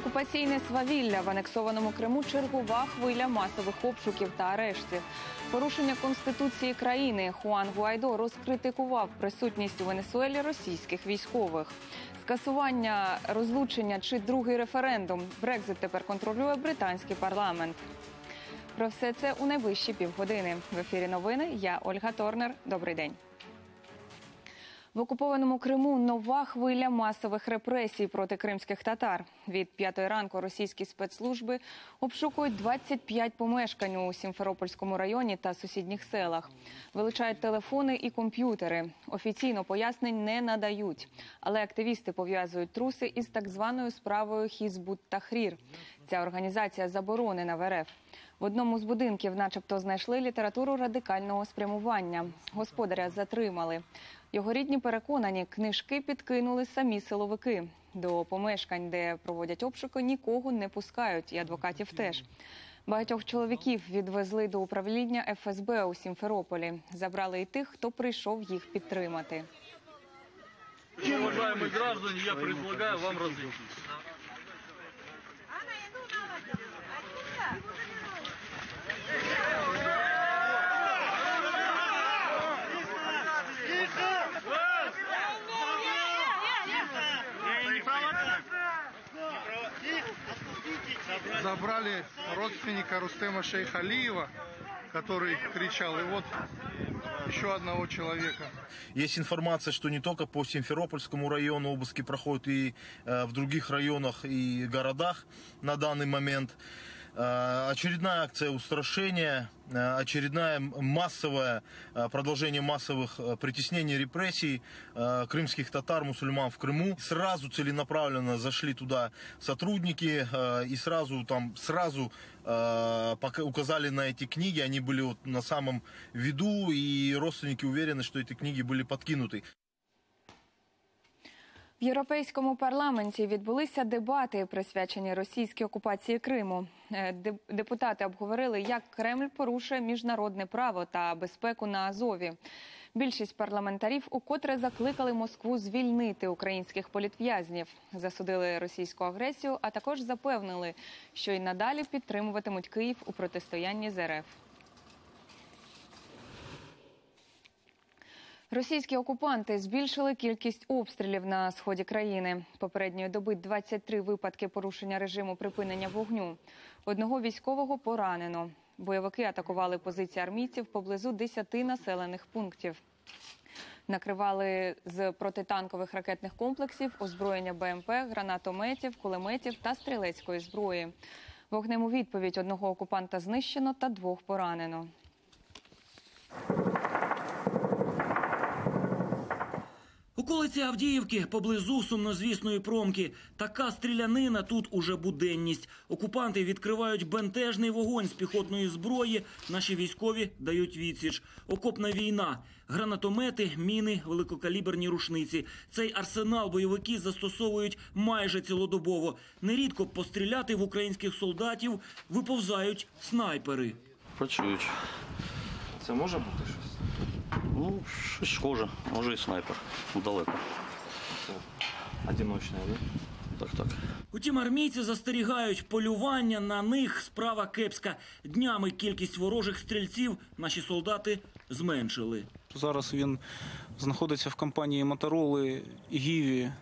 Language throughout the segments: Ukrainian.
Окупаційне свавілля в анексованому Криму чергова хвиля масових обшуків та арештів. Порушення конституції країни Хуан Гуайдо розкритикував присутність у Венесуелі російських військових. Скасування розлучення чи другий референдум. Брекзит тепер контролює британський парламент. Про все це у найближчі півгодини. В ефірі новини. Я Ольга Торнер. Добрий день. В окупованому Криму нова хвиля масових репресій проти кримських татар. Від п'ятої ранку російські спецслужби обшукують 25 помешкань у Сімферопольському районі та сусідніх селах. Вилучають телефони і комп'ютери. Офіційно пояснень не надають. Але активісти пов'язують труси із так званою справою Хізбут Тахрір. Ця організація заборонена в РФ. В одному з будинків, начебто, знайшли літературу радикального спрямування. Господаря затримали. Його рідні переконані, книжки підкинули самі силовики. До помешкань, де проводять обшуки, нікого не пускають, і адвокатів теж. Багатьох чоловіків відвезли до управління ФСБ у Сімферополі. Забрали і тих, хто прийшов їх підтримати. Уважаемые граждане, я предлагаю вам разойтись. Забрали родственника Рустема Шейхалиева, который кричал, и вот еще одного человека. Есть информация, что не только по Симферопольскому району обыски проходят и э, в других районах и городах на данный момент. Э, очередная акция устрашения, э, очередная массовое э, продолжение массовых притеснений, репрессий крымских татар, мусульман в Крыму. Сразу целенаправленно зашли туда сотрудники и сразу там сразу указали на эти книги. Они были вот на самом виду и родственники уверены, что эти книги были подкинуты. В європейському парламенті відбулися дебати, присвячені російській окупації Криму. Е, Депутати обговорили, як Кремль порушує міжнародне право та безпеку на Азові. Більшість парламентарів укотре закликали Москву звільнити українських політв'язнів, засудили російську агресію, а також запевнили, що й надалі підтримуватимуть Київ у протистоянні з РФ. Російські окупанти збільшили кількість обстрілів на сході країни. Попередньої доби 23 випадки порушення режиму припинення вогню. Одного військового поранено. Бойовики атакували позиції армійців поблизу 10 населених пунктів. Накривали з протитанкових ракетних комплексів, озброєння БМП, гранатометів, кулеметів та стрілецької зброї. Вогнем у відповідь одного окупанта знищено та двох поранено. Околиці Авдіївки поблизу сумнозвісної промки. Така стрілянина тут уже буденність. Окупанти відкривають бентежний вогонь з піхотної зброї. Наші військові дають відсіч. Окопна війна, гранатомети, міни, великокаліберні рушниці. Цей арсенал бойовики застосовують майже цілодобово. Нерідко постріляти в українських солдатів виповзають снайпери. Працюють. Це може бути щось? Ну, щось схоже, може і снайпер. Далеко. Одиночне, да? Так, так. Утім, армійці застерігають, полювання на них справа кепська. Днями кількість ворожих стрільців наші солдати зменшили. Зараз він знаходиться в компанії Мотороли, Гіві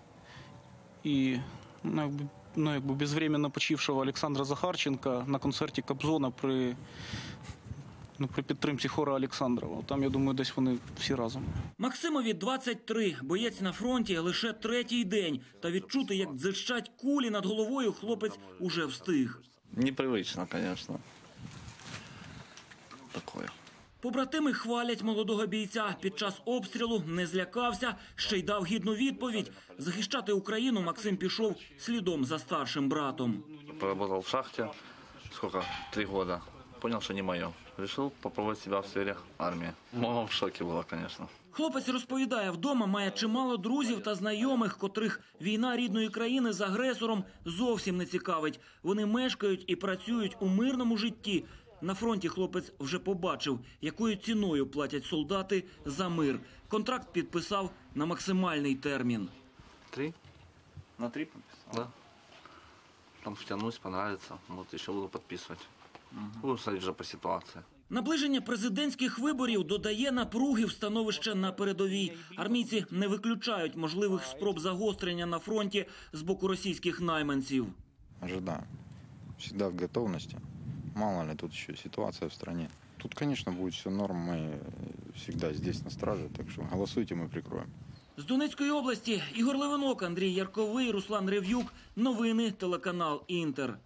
і ну, якби, ну, якби безвременно почившого Олександра Захарченка на концерті Кобзона при, ну, при підтримці хора Олександрова. Там, я думаю, десь вони всі разом. Максимові 23, боєць на фронті лише третій день. Та відчути, як дзищать кулі над головою, хлопець уже встиг. Непривично, звісно. Такое. Побратими хвалять молодого бійця. Під час обстрілу не злякався, ще й дав гідну відповідь. Захищати Україну Максим пішов слідом за старшим братом. Поработал в шахте. Сколько? Три года. Понял, что не мое. Решил попробовать себя в сфере армии. Мама в шоке была, конечно. Хлопець розповідає, вдома має чимало друзів та знайомих, котрих війна рідної країни з агресором зовсім не цікавить. Вони мешкають і працюють у мирному житті. На фронті хлопець вже побачив, якою ціною платять солдати за мир. Контракт підписав на максимальний термін. Три? На три подписал? Да. Там втянусь, понравится, вот еще буду подписывать. Будем смотреть уже по ситуации. Наближення президентських виборів додає напруги в становище на передовій. Армійці не виключають можливих спроб загострення на фронті з боку російських найманців. Ожидаем. Всегда в готовности. Мало ли тут еще ситуация в стране. Тут, конечно, будет все норм. Мы э, всегда здесь на страже, так что голосуйте, мы прикроем. З Донецької області Ігор Левинок, Андрій Ярковий, Руслан Рев'юк. Новини телеканал Інтер.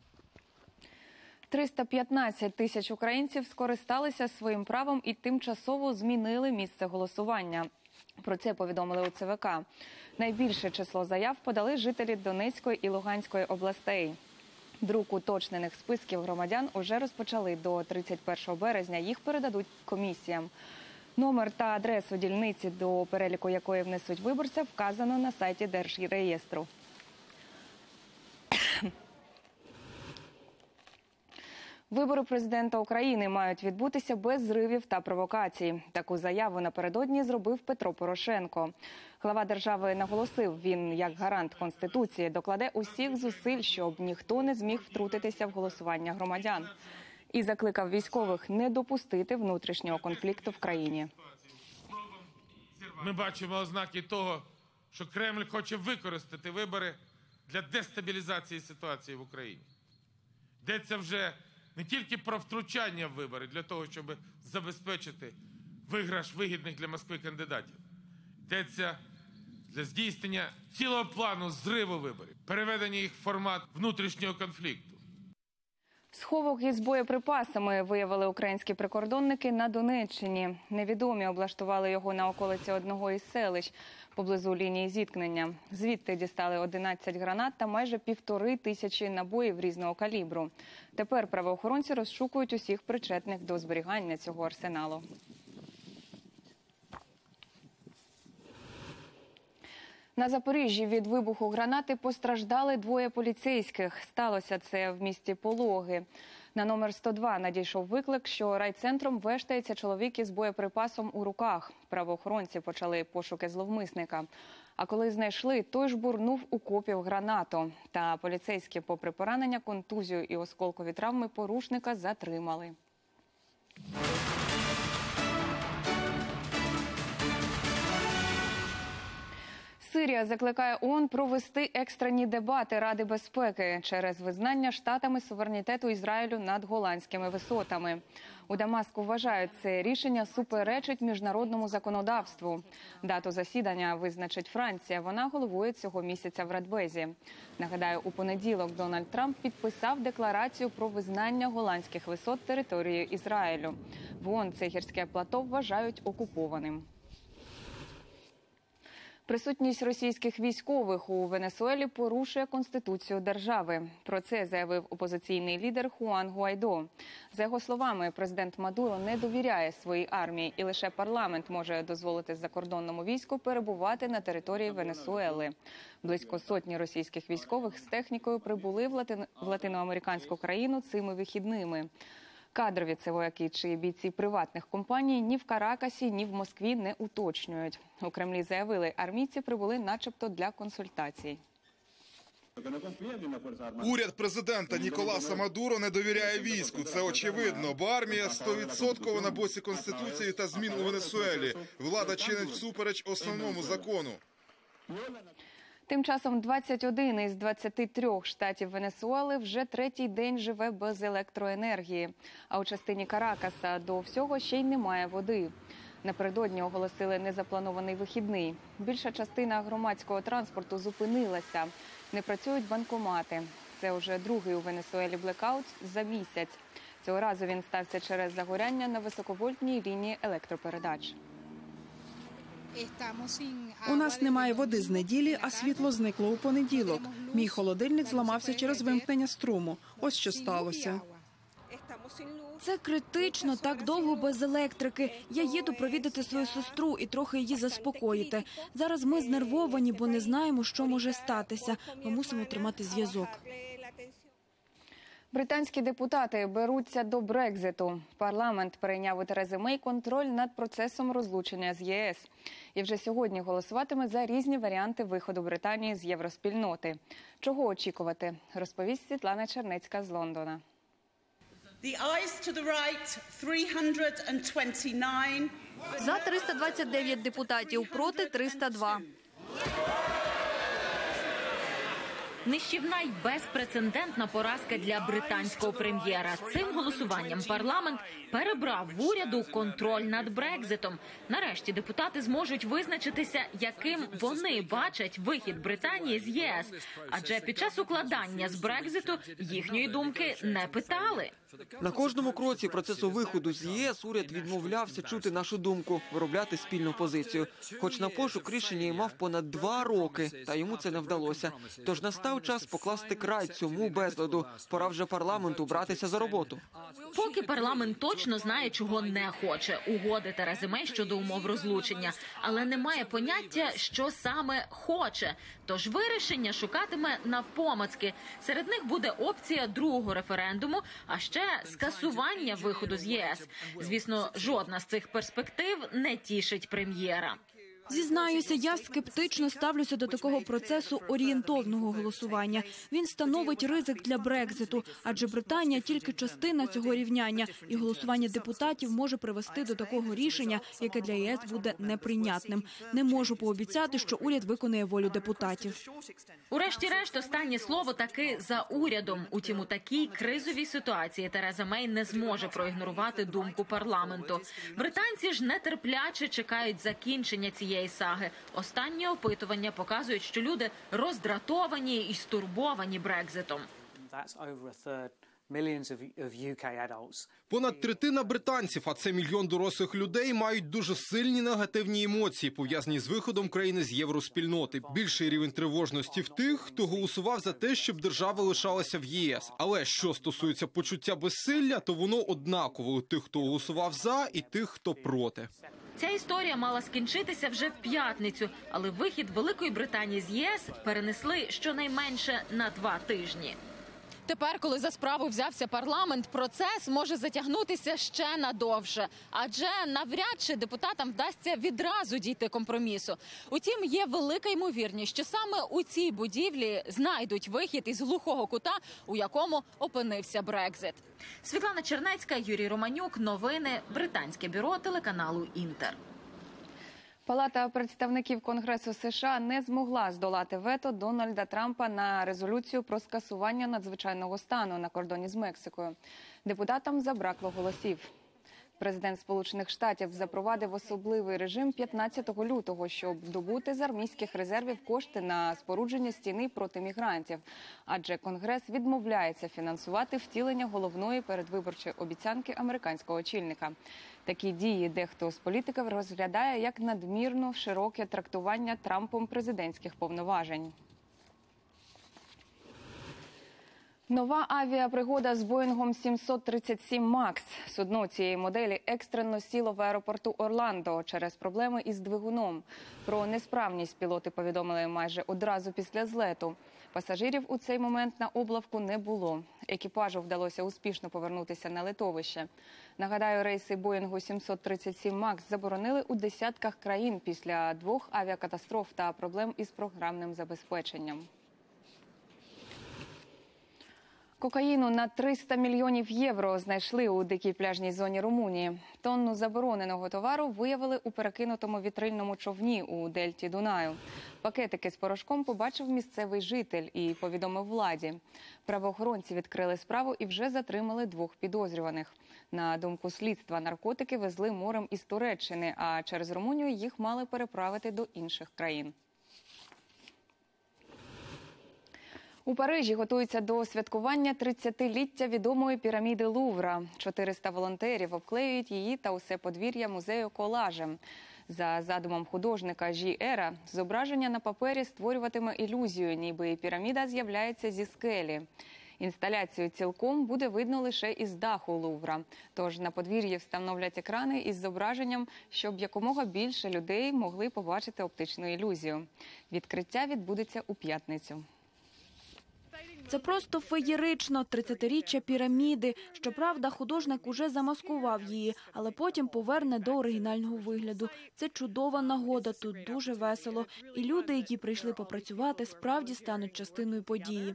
315 тисяч українців скористалися своїм правом і тимчасово змінили місце голосування. Про це повідомили у ЦВК. Найбільше число заяв подали жителі Донецької і Луганської областей. Друк уточнених списків громадян уже розпочали до 31 березня. Їх передадуть комісіям. Номер та адресу дільниці, до переліку якої внесуть виборця, вказано на сайті Держреєстру. Вибори президента України мають відбутися без зривів та провокацій. Таку заяву напередодні зробив Петро Порошенко. Глава держави наголосив, він як гарант конституції докладе усіх зусиль, щоб ніхто не зміг втрутитися в голосування громадян. І закликав військових не допустити внутрішнього конфлікту в країні. Ми бачимо ознаки того, що Кремль хоче використати вибори для дестабілізації ситуації в Україні. Йдеться вже не тільки про втручання в вибори для того, щоб забезпечити виграш вигідних для Москви кандидатів. Йдеться для здійснення цілого плану зриву виборів, переведення їх в формат внутрішнього конфлікту. Сховок із боєприпасами виявили українські прикордонники на Донеччині. Невідомі облаштували його на околиці одного із селищ поблизу лінії зіткнення. Звідти дістали 11 гранат та майже півтори тисячі набоїв різного калібру. Тепер правоохоронці розшукують усіх причетних до зберігання цього арсеналу. На Запоріжжі від вибуху гранати постраждали двоє поліцейських. Сталося це в місті Пологи. На номер 102 надійшов виклик, що райцентром вештається чоловік із боєприпасом у руках. Правоохоронці почали пошуки зловмисника. А коли знайшли, той ж бурнув у копів гранату. Та поліцейські, попри поранення, контузію і осколкові травми, порушника затримали. Сирія закликає ООН провести екстрені дебати Ради безпеки через визнання штатами суверенітету Ізраїлю над голландськими висотами. У Дамаску вважають, це рішення суперечить міжнародному законодавству. Дату засідання визначить Франція. Вона головує цього місяця в Радбезі. Нагадаю, у понеділок Дональд Трамп підписав декларацію про визнання голландських висот територією Ізраїлю. В ООН це гірське плато вважають окупованим. Присутність російських військових у Венесуелі порушує конституцію держави. Про це заявив опозиційний лідер Хуан Гуайдо. За його словами, президент Мадуро не довіряє своїй армії, і лише парламент може дозволити закордонному війську перебувати на території Венесуели. Близько сотні російських військових з технікою прибули в, латин... латиноамериканську країну цими вихідними. Кадрові це вояки чи бійці приватних компаній ні в Каракасі, ні в Москві не уточнюють. У Кремлі заявили, армійці прибули, начебто, для консультацій. Уряд президента Ніколаса Мадуро не довіряє війську. Це очевидно, бо армія 100% на боці конституції та змін у Венесуелі. Влада чинить всупереч основному закону. Тим часом 21 із 23 штатів Венесуели вже третій день живе без електроенергії. А у частині Каракаса до всього ще й немає води. Напередодні оголосили незапланований вихідний. Більша частина громадського транспорту зупинилася. Не працюють банкомати. Це вже другий у Венесуелі блекаут за місяць. Цього разу він стався через загоряння на високовольтній лінії електропередач. У нас немає води з неділі, а світло зникло у понеділок. Мій холодильник зламався через вимкнення струму. Ось що сталося. Це критично так довго без електрики. Я їду провідати свою сестру і трохи її заспокоїти. Зараз ми знервовані, бо не знаємо, що може статися. Ми мусимо тримати зв'язок. Британські депутати беруться до Брекзиту. Парламент перейняв у Терези Мей контроль над процесом розлучення з ЄС. І вже сьогодні голосуватиме за різні варіанти виходу Британії з євроспільноти. Чого очікувати, розповість Світлана Чернецька з Лондона. The ayes to the right, 329. За 329 депутатів, проти 302. Нищівна й безпрецедентна поразка для британського прем'єра. Цим голосуванням парламент перебрав в уряду контроль над Брекзитом. Нарешті депутати зможуть визначитися, яким вони бачать вихід Британії з ЄС. Адже під час укладання з Брекзиту їхньої думки не питали. На кожному кроці процесу виходу з ЄС уряд відмовлявся чути нашу думку, виробляти спільну позицію. Хоч на пошук рішення й мав понад два роки, та йому це не вдалося. Тож настав час покласти край цьому безладу. Пора вже парламенту братися за роботу. Поки парламент точно знає, чого не хоче угоди Терези Мей щодо умов розлучення, але немає поняття, що саме хоче. Тож вирішення шукатиме навпомацьки. Серед них буде опція другого референдуму, а ще скасування виходу з ЄС. Звісно, жодна з цих перспектив не тішить прем'єра. Зізнаюся, я скептично ставлюся до такого процесу орієнтовного голосування. Він становить ризик для Брекзиту, адже Британія тільки частина цього рівняння, і голосування депутатів може привести до такого рішення, яке для ЄС буде неприйнятним. Не можу пообіцяти, що уряд виконує волю депутатів. Урешті-решт, останнє слово таки за урядом. Утім, у такій кризовій ситуації Тереза Мей не зможе проігнорувати думку парламенту. Британці ж нетерпляче чекають закінчення цієї саги. Останні опитування показують, що люди роздратовані і стурбовані Брекзитом. Понад третина британців, а це мільйон дорослих людей, мають дуже сильні негативні емоції, пов'язані з виходом країни з євроспільноти. Більший рівень тривожності в тих, хто голосував за те, щоб держава лишалася в ЄС. Але що стосується почуття безсилля, то воно однаково у тих, хто голосував за, і тих, хто проти. Ця історія мала скінчитися вже в п'ятницю, але вихід Великої Британії з ЄС перенесли щонайменше на два тижні. Тепер, коли за справу взявся парламент, процес може затягнутися ще надовше, адже навряд чи депутатам вдасться відразу дійти компромісу. Утім, є велика ймовірність, що саме у цій будівлі знайдуть вихід із глухого кута, у якому опинився Брекзит. Світлана Чернецька, Юрій Романюк. Новини британське бюро телеканалу Інтер. Палата представників Конгресу США не змогла здолати вето Дональда Трампа на резолюцію про скасування надзвичайного стану на кордоні з Мексикою. Депутатам забракло голосів. Президент Сполучених Штатів запровадив особливий режим 15 лютого, щоб добути з армійських резервів кошти на спорудження стіни проти мігрантів. Адже Конгрес відмовляється фінансувати втілення головної передвиборчої обіцянки американського очільника. Такі дії дехто з політиків розглядає як надмірно широке трактування Трампом президентських повноважень. Нова авіапригода з Боїнгом 737 Макс. Судно цієї моделі екстрено сіло в аеропорту Орландо через проблеми із двигуном. Про несправність пілоти повідомили майже одразу після злету. Пасажирів у цей момент на облавку не було. Екіпажу вдалося успішно повернутися на литовище. Нагадаю, рейси Боїнгу 737 Макс заборонили у десятках країн після двох авіакатастроф та проблем із програмним забезпеченням. Кокаїну на 300 мільйонів євро знайшли у дикій пляжній зоні Румунії. Тонну забороненого товару виявили у перекинутому вітрильному човні у дельті Дунаю. Пакетики з порошком побачив місцевий житель і повідомив владі. Правоохоронці відкрили справу і вже затримали двох підозрюваних. На думку слідства, наркотики везли морем із Туреччини, а через Румунію їх мали переправити до інших країн. У Парижі готуються до святкування 30-ліття відомої піраміди Лувра. 400 волонтерів обклеюють її та усе подвір'я музею колажем. За задумом художника Жі Ера, зображення на папері створюватиме ілюзію, ніби піраміда з'являється зі скелі. Інсталяцію цілком буде видно лише із даху Лувра. Тож на подвір'ї встановлять екрани із зображенням, щоб якомога більше людей могли побачити оптичну ілюзію. Відкриття відбудеться у п'ятницю. Це просто феєрично, 30-річчя піраміди. Щоправда, художник уже замаскував її, але потім поверне до оригінального вигляду. Це чудова нагода, тут дуже весело. І люди, які прийшли попрацювати, справді стануть частиною події.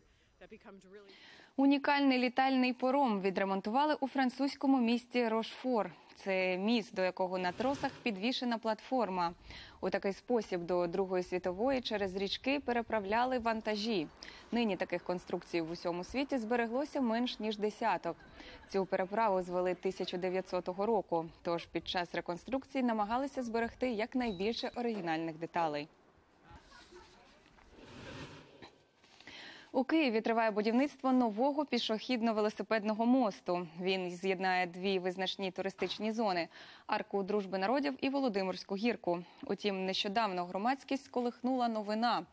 Унікальний літальний пором відремонтували у французькому місті Рошфор. Це міст, до якого на тросах підвішена платформа. У такий спосіб до Другої світової через річки переправляли вантажі. Нині таких конструкцій в усьому світі збереглося менш ніж десяток. Цю переправу звели 1900 року. Тож під час реконструкції намагалися зберегти якнайбільше оригінальних деталей. У Києві триває будівництво нового пішохідно-велосипедного мосту. Він з'єднає дві визначні туристичні зони арку дружби народів і Володимирську гірку. Утім, нещодавно громадськість сколихнула новина.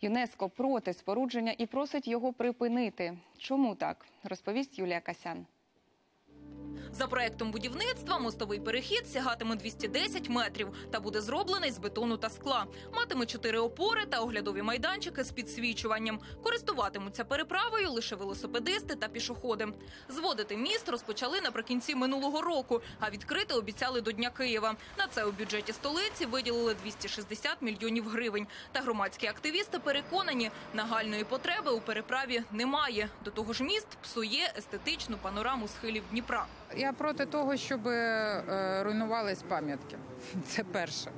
ЮНЕСКО проти спорудження і просить його припинити. Чому так? Розповість Юлія Касян. За проектом будівництва мостовий перехід сягатиме 210 метрів та буде зроблений з бетону та скла. Матиме чотири опори та оглядові майданчики з підсвічуванням. Користуватимуться переправою лише велосипедисти та пішоходи. Зводити міст розпочали наприкінці минулого року, а відкрити обіцяли до Дня Києва. На це у бюджеті столиці виділили 260 мільйонів гривень. Та громадські активісти переконані, нагальної потреби у переправі немає. До того ж, міст псує естетичну панораму схилів Дніпра. Я проти того, щоб е, руйнувались пам'ятки. Це перше.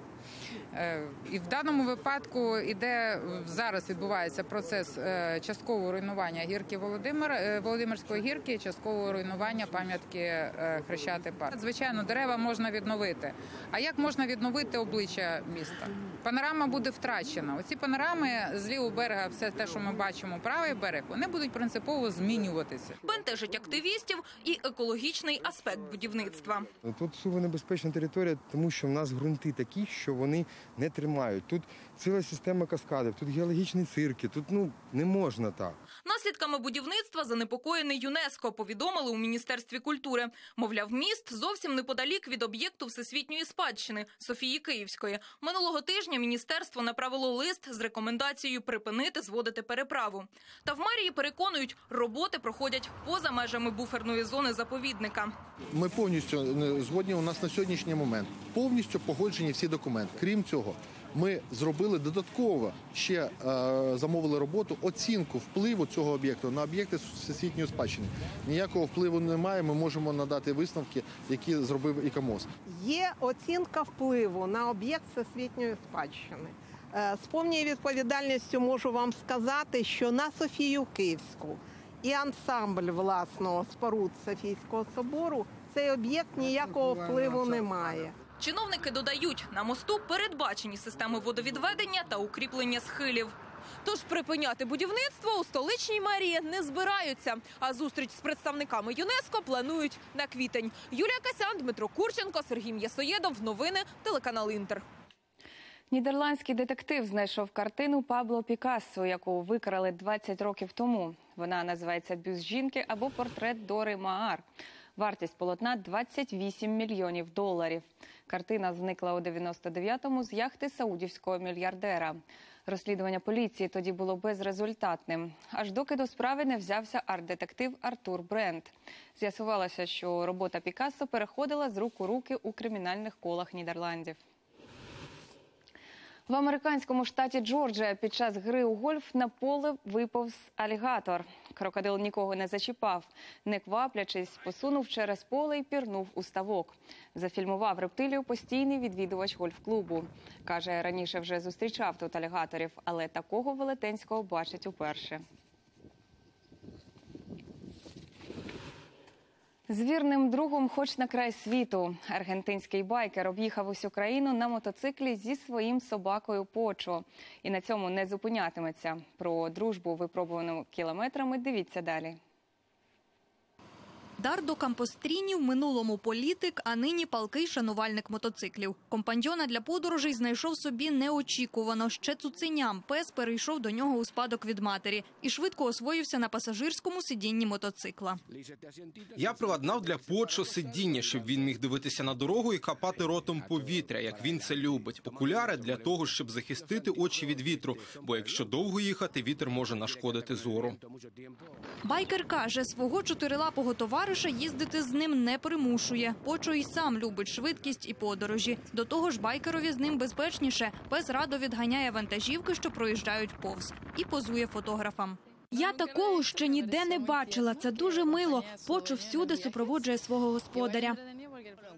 Е, І в даному випадку іде зараз відбувається процес е, часткового руйнування гірки Володимир е, Володимирської гірки, і часткового руйнування пам'ятки Хрещатий парк. Звичайно, дерева можна відновити. А як можна відновити обличчя міста? Панорама буде втрачена. Оці панорами з лівого берега, все те, що ми бачимо, правий берег, вони будуть принципово змінюватися. Бентежить активістів і екологічний аспект будівництва. Тут суво небезпечна територія, тому що в нас ґрунти такі, що вони не тримають. Тут ціла система каскадів, тут геологічні цирки, тут ну не можна так. Наслідками будівництва занепокоєний ЮНЕСКО, повідомили у міністерстві культури. Мовляв, міст зовсім неподалік від об'єкту всесвітньої спадщини Софії Київської. Минулого тижня міністерство направило лист з рекомендацією припинити зводити переправу. Та в мерії переконують, роботи проходять поза межами буферної зони заповідника. Ми повністю е, згодні у нас на сьогоднішній момент. Повністю погоджені всі документи. Крім цього, ми зробили додатково ще е, замовили роботу оцінку впливу цього об'єкту на об'єкти всесвітньої спадщини. Ніякого впливу немає. Ми можемо надати висновки, які зробив ІКАМОС. Є оцінка впливу на об'єкт всесвітньої спадщини. Е, З повною відповідальністю можу вам сказати, що на Софію Київську і ансамбль власного споруд Софійського собору цей об'єкт ніякого впливу не має. Чиновники додають, на мосту передбачені системи водовідведення та укріплення схилів. Тож припиняти будівництво у столичній мерії не збираються. А зустріч з представниками ЮНЕСКО планують на квітень. Юлія Касян, Дмитро Курченко, Сергій М'ясоєдов. Новини телеканал Інтер. Нідерландський детектив знайшов картину Пабло Пікассо, яку викрали 20 років тому. Вона називається Бюст жінки або портрет Дори Маар. Вартість полотна 28 мільйонів доларів. Картина зникла у 99-му з яхти саудівського мільярдера. Розслідування поліції тоді було безрезультатним. Аж доки до справи не взявся арт-детектив Артур Бренд. З'ясувалося, що робота Пікассо переходила з рук у руки у кримінальних колах Нідерландів. В американському штаті Джорджія під час гри у гольф на поле виповз алігатор. Крокодил нікого не зачіпав. Не кваплячись, посунув через поле і пірнув у ставок. Зафільмував рептилію постійний відвідувач гольф-клубу. Каже, раніше вже зустрічав тут алігаторів, але такого велетенського бачить уперше. З вірним другом, хоч на край світу, аргентинський байкер об'їхав усю країну на мотоциклі зі своїм собакою Почо. І на цьому не зупинятиметься. Про дружбу, випробувану кілометрами, дивіться далі. Дардо Кампостріні в минулому політик, а нині палкий шанувальник мотоциклів. Компаньйона для подорожей знайшов собі неочікувано. Ще цуценям пес перейшов до нього у спадок від матері і швидко освоївся на пасажирському сидінні мотоцикла. Я приладнав для Почо сидіння, щоб він міг дивитися на дорогу і капати ротом повітря, як він це любить. Окуляри для того, щоб захистити очі від вітру, бо якщо довго їхати, вітер може нашкодити зору. Байкер каже, свого чотирилапого товариша їздити з ним не примушує. Почо і сам любить швидкість і подорожі. До того ж, байкерові з ним безпечніше. Пес радо відганяє вантажівки, що проїжджають повз, і позує фотографам. Я такого ще ніде не бачила. Це дуже мило. Почо всюди супроводжує свого господаря.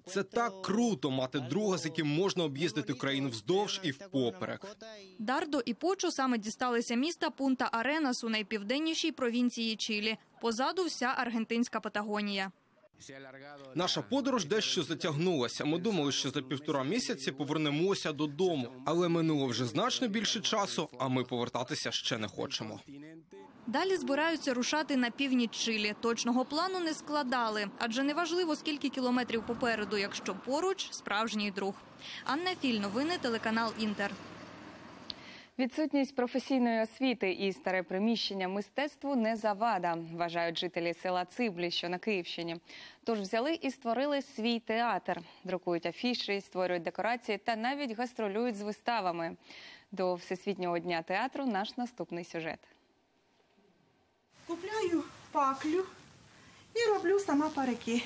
Це так круто мати друга, з яким можна об'їздити країну вздовж і впоперек. Дардо і Почо саме дісталися міста Пунта Аренас у найпівденнішій провінції Чилі. Позаду вся аргентинська Патагонія. Наша подорож дещо затягнулася. Ми думали, що за півтора місяці повернемося додому, але минуло вже значно більше часу, а ми повертатися ще не хочемо. Далі збираються рушати на північ Чилі. Точного плану не складали, адже неважливо, скільки кілометрів попереду, якщо поруч справжній друг. Анна Філь, новини, телеканал Інтер. Відсутність професійної освіти і старе приміщення мистецтву не завада, вважають жителі села Циблі, що на Київщині. Тож взяли і створили свій театр, друкують афіші, створюють декорації та навіть гастролюють з виставами. До всесвітнього дня театру наш наступний сюжет. Купляю паклю і роблю сама парики.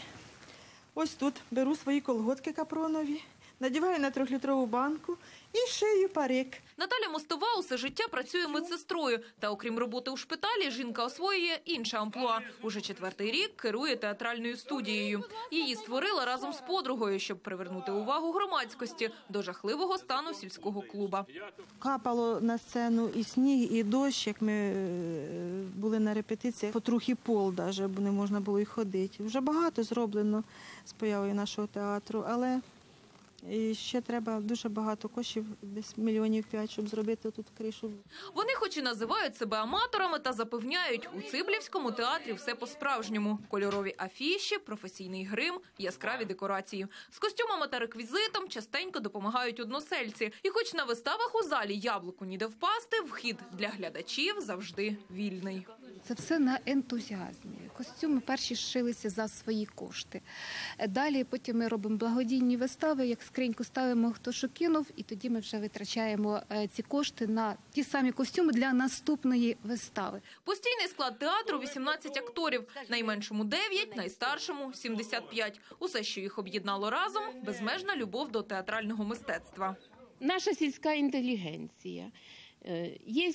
Ось тут беру свої колготки капронові, надіваю на трьохлітрову банку і шию парик. Наталя Мостова усе життя працює медсестрою. Та окрім роботи у шпиталі, жінка освоює інше амплуа. Уже четвертий рік керує театральною студією. Її створила разом з подругою, щоб привернути увагу громадськості до жахливого стану сільського клуба. Капало на сцену і сніг, і дощ, як ми е, були на репетиції, потрохи пол даже, бо не можна було й ходити. Вже багато зроблено з появою нашого театру, але і ще треба дуже багато коштів, десь мільйонів п'ять, щоб зробити тут кришу. Вони, хоч і називають себе аматорами, та запевняють, у Циблівському театрі все по-справжньому: кольорові афіші, професійний грим, яскраві декорації. З костюмами та реквізитом частенько допомагають односельці. І, хоч на виставах у залі яблуку ніде впасти, вхід для глядачів завжди вільний. Це все на ентузіазмі. Костюми перші шилися за свої кошти. Далі потім ми робимо благодійні вистави, як скриньку ставимо, хто що кинув, і тоді ми вже витрачаємо е, ці кошти на ті самі костюми для наступної вистави. Постійний склад театру 18 акторів, найменшому 9, найстаршому 75. Усе, що їх об'єднало разом, безмежна любов до театрального мистецтва. Наша сільська інтелігенція. Е, Є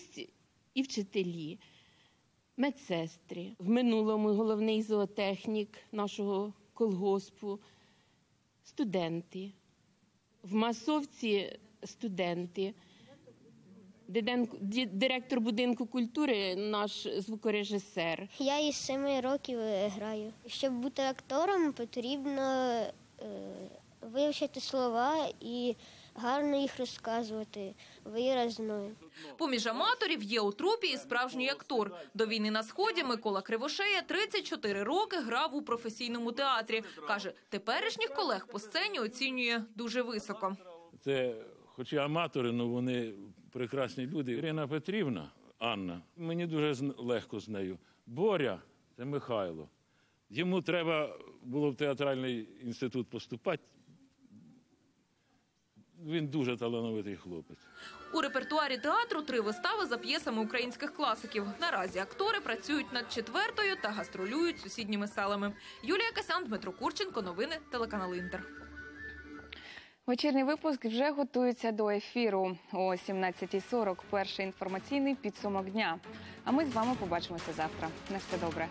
і вчителі, медсестри. В минулому головний зоотехнік нашого колгоспу, студенти. В масовці студенти. Директор будинку культури, наш звукорежисер. Я із семи років е, граю. Щоб бути актором, потрібно е, вивчити слова і гарно їх розказувати виразно. Поміж аматорів є у трупі і справжній актор. До війни на сході Микола Кривошея 34 роки грав у професійному театрі. каже, теперішніх колег по сцені оцінює дуже високо. Це, хоч і аматори, але вони прекрасні люди. Ірина Петрівна, Анна, мені дуже з- легко з нею. Боря це Михайло. Йому треба було в театральний інститут поступати. Він дуже талановитий хлопець. У репертуарі театру три вистави за п'єсами українських класиків. Наразі актори працюють над четвертою та гастролюють сусідніми селами. Юлія Касян, Дмитро Курченко. Новини телеканал Інтер. Вечірній випуск вже готується до ефіру. О 17.40 перший інформаційний підсумок дня. А ми з вами побачимося завтра. На все добре.